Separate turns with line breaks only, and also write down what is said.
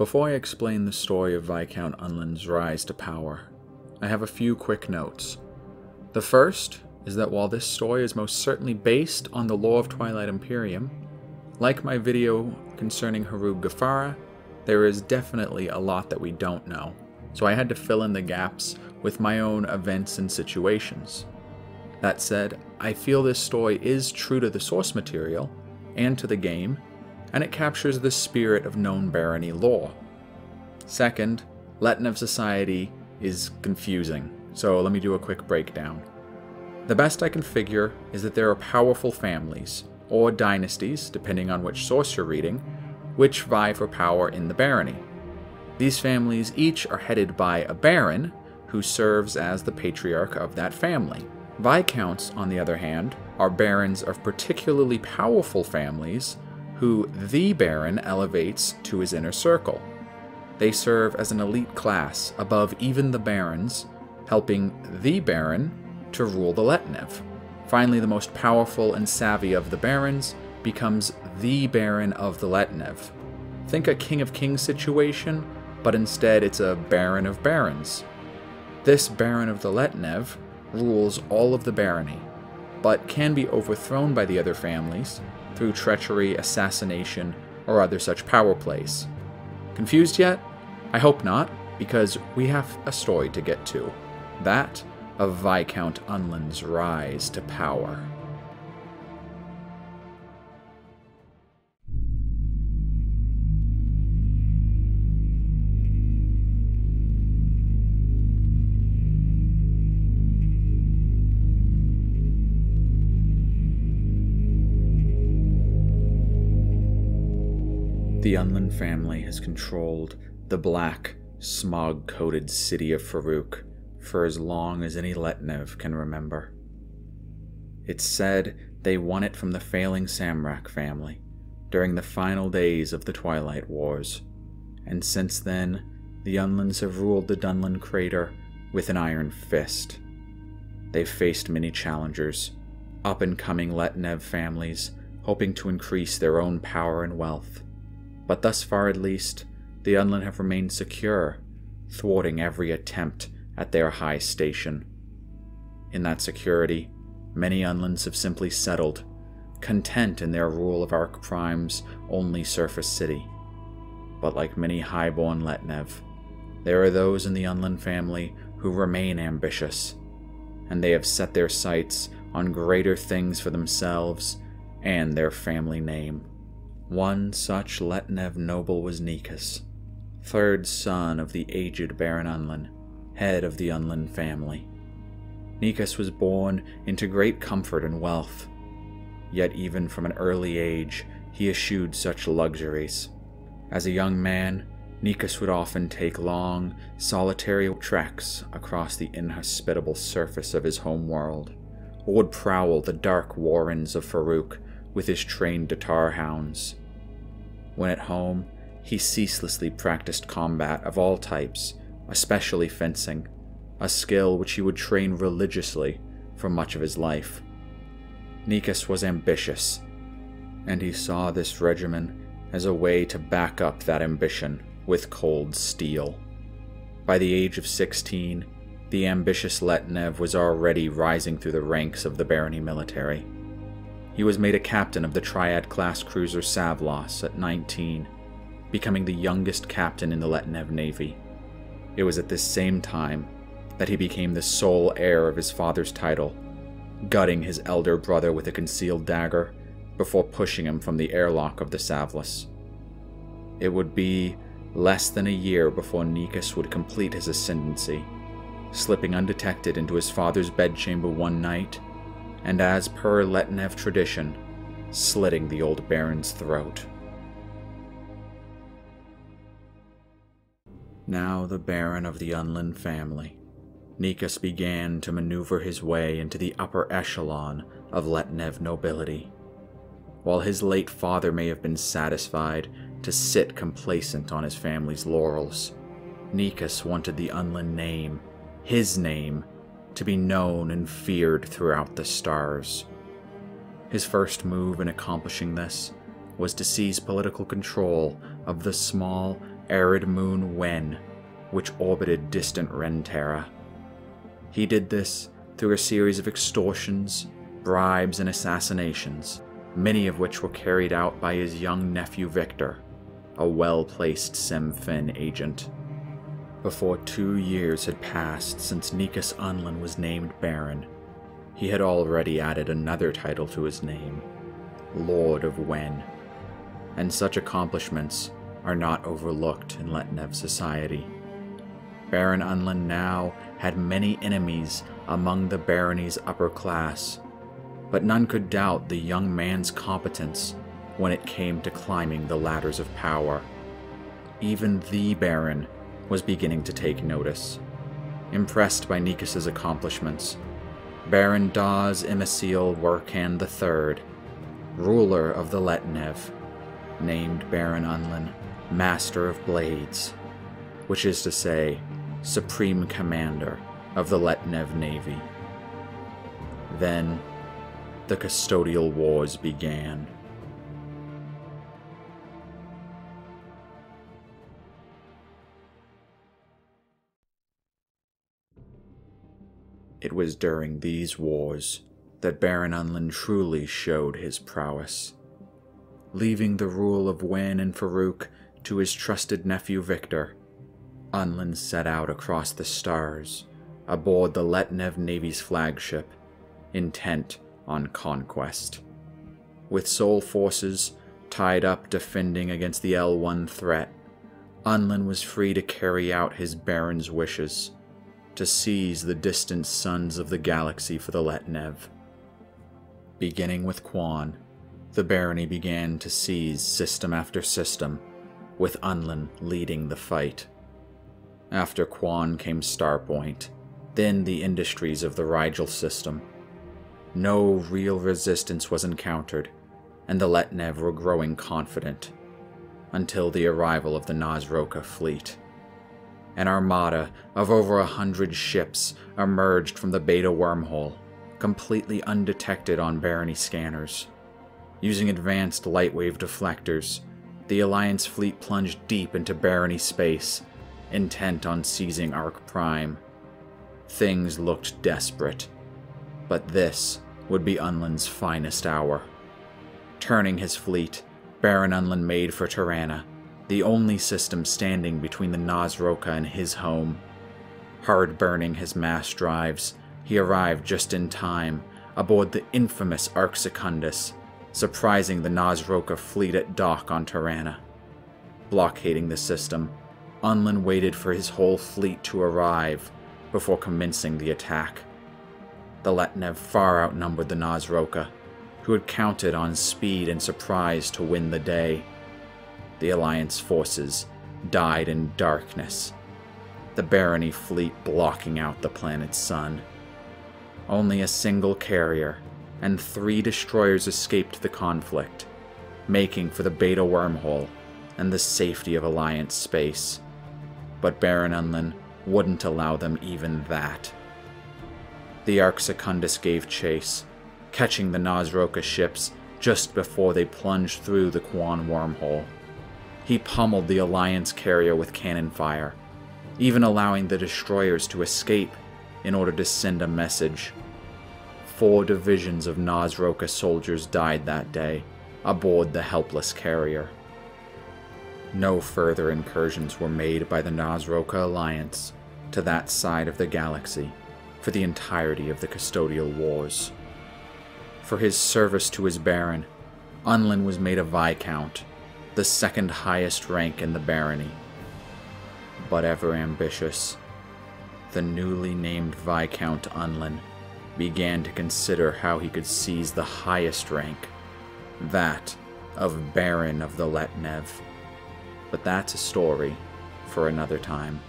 Before I explain the story of Viscount Unlenn's rise to power, I have a few quick notes. The first is that while this story is most certainly based on the lore of Twilight Imperium, like my video concerning Harrugh Gefhara, there is definitely a lot that we don't know, so I had to fill in the gaps with my own events and situations. That said, I feel this story is true to the source material and to the game, and it captures the spirit of known barony law. Second, Letnev society is confusing, so let me do a quick breakdown. The best I can figure is that there are powerful families, or dynasties, depending on which source you're reading, which vie for power in the barony. These families each are headed by a baron, who serves as the patriarch of that family. Viscounts, on the other hand, are barons of particularly powerful families who the baron elevates to his inner circle. They serve as an elite class above even the barons, helping the baron to rule the Letnev. Finally, the most powerful and savvy of the barons becomes the baron of the Letnev. Think a king of kings situation, but instead it's a baron of barons. This baron of the Letnev rules all of the barony, but can be overthrown by the other families through treachery, assassination, or other such power plays. Confused yet? I hope not, because we have a story to get to. That of Viscount Unlenn's rise to power. The Unlenn family has controlled the black, smog coated city of Farouk for as long as any Letnev can remember. It's said they won it from the failing Samrak family during the final days of the Twilight Wars, and since then, the Unlenns have ruled the Dunland Crater with an iron fist. They've faced many challengers, up and coming Letnev families hoping to increase their own power and wealth but thus far at least, the Unlenn have remained secure, thwarting every attempt at their high station. In that security, many Unlenns have simply settled, content in their rule of Arc Prime's only surface city. But like many highborn Letnev, there are those in the Unlenn family who remain ambitious, and they have set their sights on greater things for themselves and their family name. One such Letnev noble was Nikas, third son of the aged Baron Unlenn, head of the Unlenn family. Nikas was born into great comfort and wealth, yet even from an early age he eschewed such luxuries. As a young man, Nikas would often take long, solitary treks across the inhospitable surface of his home world, or would prowl the dark warrens of Farouk with his trained Datar hounds. When at home, he ceaselessly practiced combat of all types, especially fencing, a skill which he would train religiously for much of his life. Nikas was ambitious, and he saw this regimen as a way to back up that ambition with cold steel. By the age of 16, the ambitious Letnev was already rising through the ranks of the barony military. He was made a captain of the Triad class cruiser Savlos at 19, becoming the youngest captain in the Letnev Navy. It was at this same time that he became the sole heir of his father's title, gutting his elder brother with a concealed dagger before pushing him from the airlock of the Savlos. It would be less than a year before Nikas would complete his ascendancy, slipping undetected into his father's bedchamber one night and as per Letnev tradition, slitting the old baron's throat. Now the baron of the Unlenn family, Nikas began to maneuver his way into the upper echelon of Letnev nobility. While his late father may have been satisfied to sit complacent on his family's laurels, Nikas wanted the Unlenn name, his name, to be known and feared throughout the stars. His first move in accomplishing this was to seize political control of the small arid moon Wen, which orbited distant Wren Terra. He did this through a series of extortions, bribes, and assassinations, many of which were carried out by his young nephew Victor, a well placed Semfen agent. Before two years had passed since Nikas Unlenn was named Baron, he had already added another title to his name Lord of Wen. And such accomplishments are not overlooked in Letnev society. Baron Unlenn now had many enemies among the barony's upper class, but none could doubt the young man's competence when it came to climbing the ladders of power. Even the Baron was beginning to take notice. Impressed by Nikas's accomplishments, Baron Daz Imasil Workan III, ruler of the Letnev, named Baron Unlenn Master of Blades, which is to say, Supreme Commander of the Letnev Navy. Then, the Custodial Wars began. It was during these wars that Baron Unlenn truly showed his prowess. Leaving the rule of Wen and Farouk to his trusted nephew Victor, Unlenn set out across the stars aboard the Letnev Navy's flagship, intent on conquest. With Sol forces tied up defending against the L1 threat, Unlenn was free to carry out his Baron's wishes to seize the distant suns of the galaxy for the Letnev. Beginning with Quann, the barony began to seize system after system, with Unlenn leading the fight. After Quann came Starpoint, then the industries of the Rigel system. No real resistance was encountered, and the Letnev were growing confident, until the arrival of the Naaz-Rokha fleet an armada of over a hundred ships emerged from the Beta wormhole, completely undetected on Barony scanners. Using advanced lightwave deflectors, the Alliance fleet plunged deep into Barony space, intent on seizing Arc Prime. Things looked desperate, but this would be Unlenn's finest hour. Turning his fleet, Baron Unlin made for Tirana, the only system standing between the Naaz-Rokha and his home. Hard burning his mass drives, he arrived just in time aboard the infamous Arc Secundus, surprising the Naaz-Rokha fleet at dock on Tirana. Blockading the system, Unlenn waited for his whole fleet to arrive before commencing the attack. The Letnev far outnumbered the Naaz-Rokha, who had counted on speed and surprise to win the day the Alliance forces died in darkness, the Barony fleet blocking out the planet's sun. Only a single carrier and three destroyers escaped the conflict, making for the Beta wormhole and the safety of Alliance space. But Baron Unlenn wouldn't allow them even that. The Arc Secundus gave chase, catching the Naaz-Rokha ships just before they plunged through the Quann wormhole. He pummeled the Alliance carrier with cannon fire, even allowing the destroyers to escape in order to send a message. Four divisions of Naaz-Rokha soldiers died that day aboard the helpless carrier. No further incursions were made by the Naaz-Rokha Alliance to that side of the galaxy for the entirety of the Custodial Wars. For his service to his Baron, Unlenn was made a Viscount the second highest rank in the barony. But ever ambitious, the newly named Viscount Unlenn began to consider how he could seize the highest rank, that of Baron of the Letnev. But that's a story for another time.